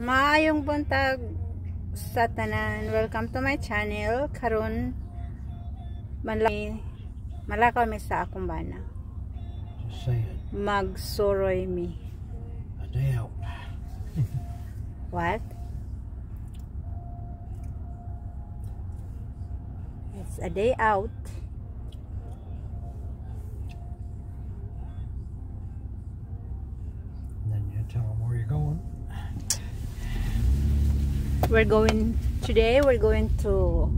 Maayong buntag sa tanan. Welcome to my channel. Karon malaki malakaw mi sa akong bana. Magsuroy mi. A day out. What? It's a day out. And then you tell them where you're going. We're going today we're going to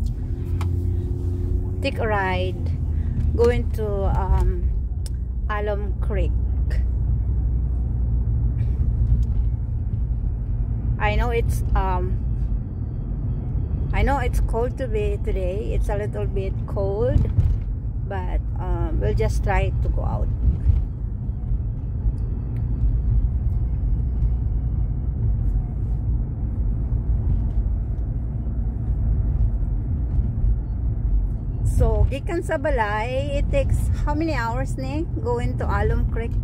take a ride going to um Alum Creek. I know it's um I know it's cold to be today. It's a little bit cold, but um, we'll just try to go out. So, gikan sa balay, it takes how many hours ni going to Alum Creek?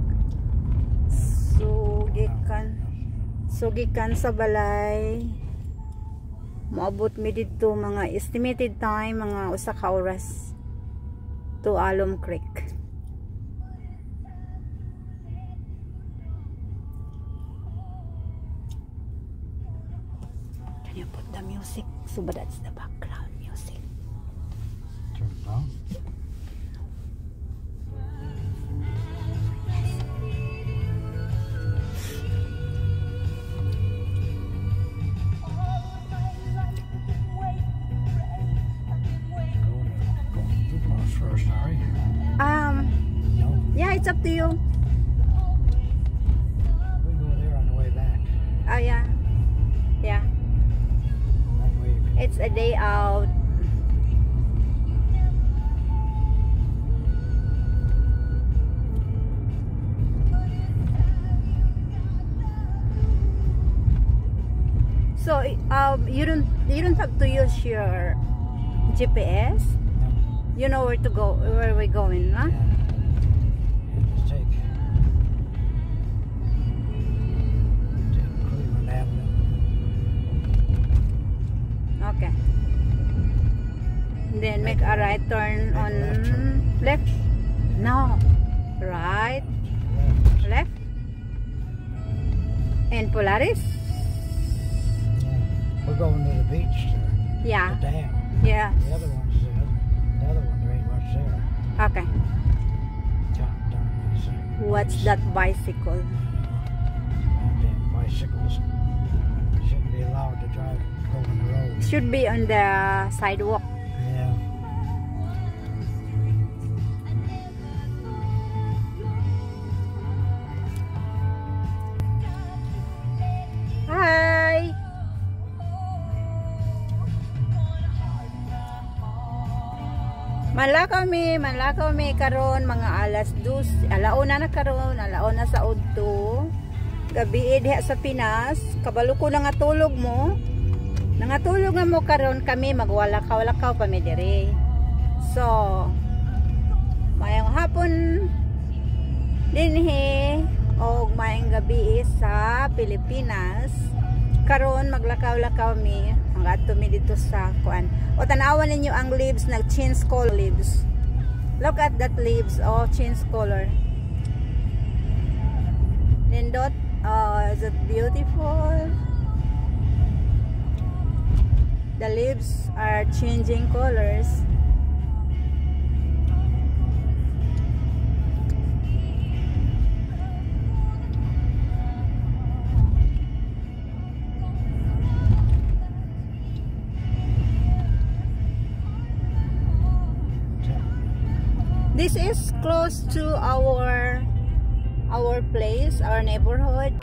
So, gikan So, gikan sa balay maabot mi dito mga estimated time mga usa ka oras to Alum Creek. Can you put the music so that's the background it's up to you. We go there on the way back. Ah, yeah. Yeah. That way you can It's a day out. So um you don't you don't have to use your GPS. You know where to go where we're going, huh? Yeah, Then make a right turn on left. No. Right. Left. And Polaris. We're going to the beach. Yeah. The dam. Yeah. The other one's the other. The other one, there ain't much there. Okay. God darn these things. What's that bicycle? Goddamn bicycles. Shouldn't be allowed to drive, go on the road. Should be on the sidewalk. Manla kami, manla kami karon mga alas 2, alauna na karon, alauna sa udto. Gabi diha sa Pinas, kabalo ko na nga tulog mo. Nangatulog nga mo karon kami magwalakaw-lakaw pa mi diri. So, mayang hapon dinhi og mayang gabi sa Pilipinas. Karon maglakaw-lakaw mi hangga't mi dito sa kuan. O tanawan ninyo ang leaves nag change color leaves. Look at that leaves, oh change color. Nindot, oh is it beautiful? The leaves are changing colors. This is close to our our place, our neighborhood.